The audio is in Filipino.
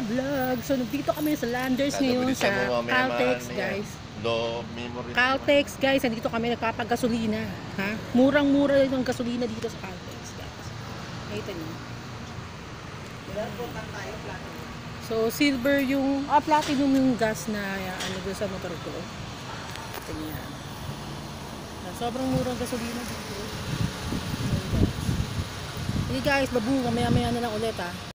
Vlog. So, nandito kami sa Landers ngayon sa Caltex, guys. Caltex, guys. Nandito kami nagpapagasolina. Ha? Murang-mura yung gasolina dito sa Caltex, guys. Nakita niyo. So, silver yung, ah, platinum yung gas na ah, ano sa motor ko. Niya. Ah, Sobrang murang gasolina dito. Ayan, guys. Sige guys, babu, mamaya-maya na lang ulit ha.